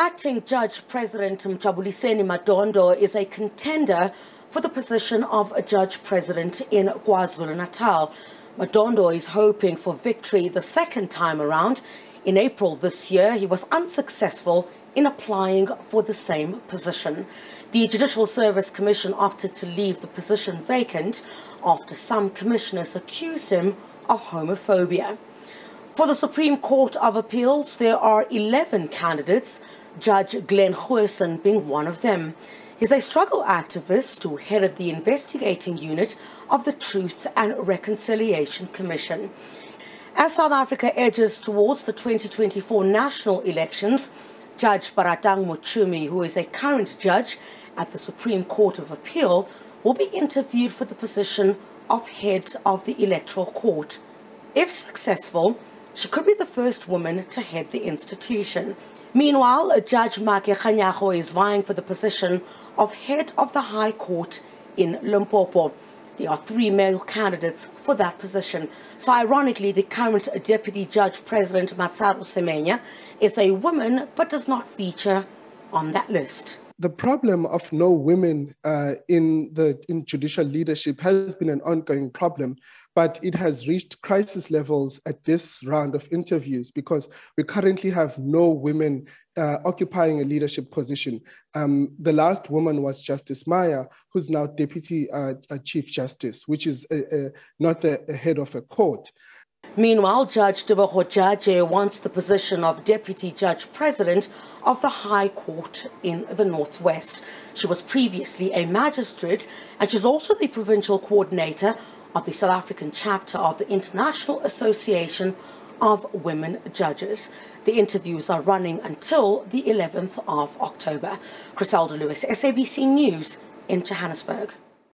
Acting Judge President Mjabuliseni Madondo is a contender for the position of a Judge President in KwaZulu-Natal. Madondo is hoping for victory the second time around. In April this year, he was unsuccessful in applying for the same position. The Judicial Service Commission opted to leave the position vacant after some commissioners accused him of homophobia. For the Supreme Court of Appeals, there are 11 candidates, Judge Glenn Goosen being one of them. He's a struggle activist who headed the investigating unit of the Truth and Reconciliation Commission. As South Africa edges towards the 2024 national elections, Judge Baratang Mocumie, who is a current judge at the Supreme Court of Appeal, will be interviewed for the position of head of the Electoral Court. If successful, she could be the first woman to head the institution. Meanwhile, Judge Make Kganyago is vying for the position of head of the High Court in Limpopo. There are three male candidates for that position. So ironically, the current Deputy Judge President Matsaro Semenya is a woman but does not feature on that list the problem of no women uh, in the in judicial leadership has been an ongoing problem, but it has reached crisis levels at this round of interviews because we currently have no women uh, occupying a leadership position. Um, the last woman was Justice Maya, who's now Deputy uh, Chief Justice, which is a, a, not the head of a court. Meanwhile, Judge Tebogo Djaje wants the position of Deputy Judge President of the High Court in the Northwest. She was previously a magistrate and she's also the provincial coordinator of the South African chapter of the International Association of Women Judges. The interviews are running until the 11th of October. Chriselda Lewis, SABC News in Johannesburg.